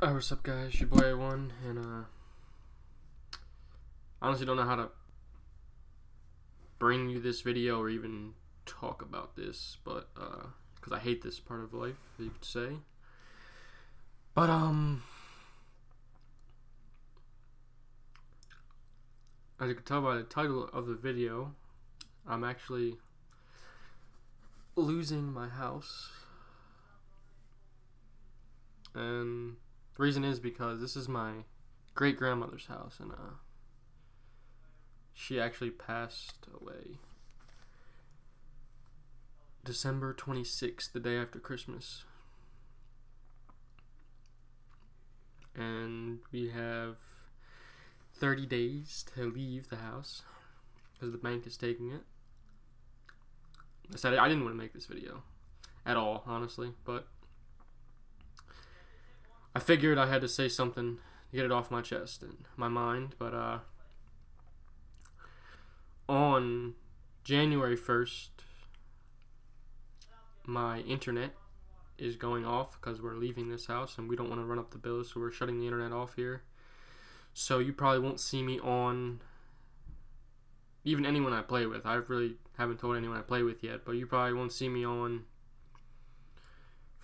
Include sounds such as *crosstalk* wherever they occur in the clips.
Alright, what's up guys? Your boy A1 and uh honestly don't know how to bring you this video or even talk about this, but uh cuz I hate this part of life, you could say. But um as you can tell by the title of the video, I'm actually losing my house. And the reason is because this is my great grandmother's house, and uh, she actually passed away December 26th, the day after Christmas. And we have 30 days to leave the house because the bank is taking it. I said I didn't want to make this video at all, honestly, but I figured I had to say something to get it off my chest and my mind, but uh, on January 1st, my internet is going off because we're leaving this house and we don't want to run up the bill, so we're shutting the internet off here. So you probably won't see me on even anyone I play with. I really haven't told anyone I play with yet, but you probably won't see me on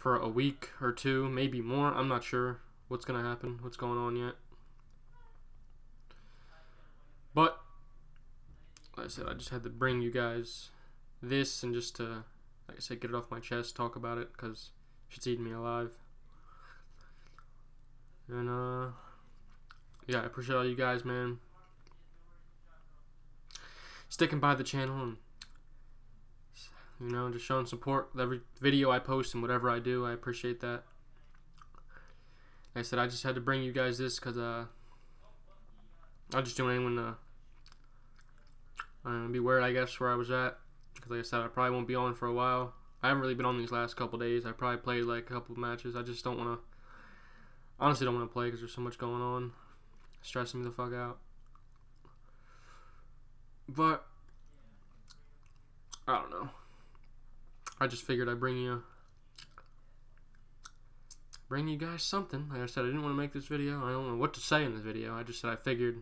for a week or two, maybe more. I'm not sure what's going to happen, what's going on yet. But, like I said, I just had to bring you guys this and just to, like I said, get it off my chest, talk about it, because she's eating me alive. And, uh, yeah, I appreciate all you guys, man. Sticking by the channel and you know, just showing support. Every video I post and whatever I do, I appreciate that. Like I said, I just had to bring you guys this because uh, I just didn't want anyone to uh, be worried, I guess, where I was at. Because like I said, I probably won't be on for a while. I haven't really been on these last couple days. I probably played like a couple matches. I just don't want to, honestly don't want to play because there's so much going on. Stressing me the fuck out. But, I don't know. I just figured I'd bring you bring you guys something. Like I said, I didn't want to make this video. I don't know what to say in this video. I just said I figured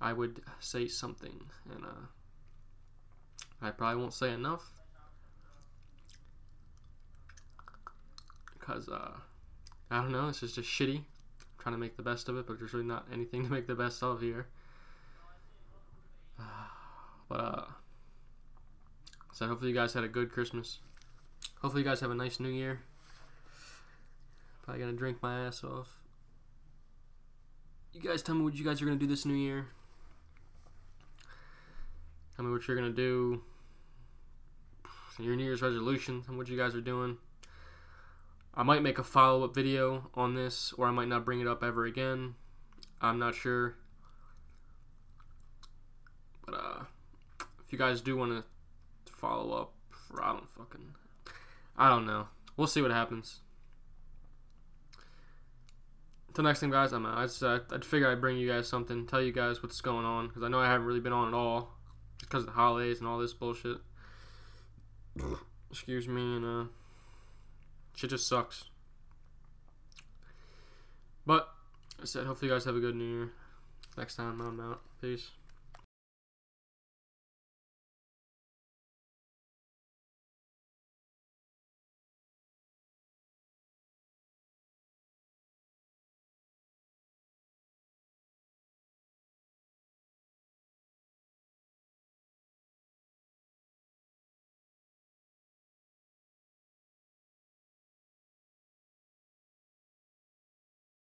I would say something, and uh, I probably won't say enough because uh, I don't know. This is just shitty. I'm trying to make the best of it, but there's really not anything *laughs* to make the best of here. *sighs* but uh. So hopefully you guys had a good Christmas. Hopefully you guys have a nice New Year. Probably gonna drink my ass off. You guys tell me what you guys are gonna do this New Year. Tell me what you're gonna do. *sighs* Your New Year's resolutions and what you guys are doing. I might make a follow up video on this, or I might not bring it up ever again. I'm not sure. But uh, if you guys do want to follow up. I don't fucking. I don't know. We'll see what happens. Until next time, guys, I'm out. I just, uh, I'd figure I'd bring you guys something, tell you guys what's going on, because I know I haven't really been on at all, because of the holidays and all this bullshit. Excuse me, and uh, shit just sucks. But, I said, hopefully you guys have a good New Year. Next time, I'm out. Peace.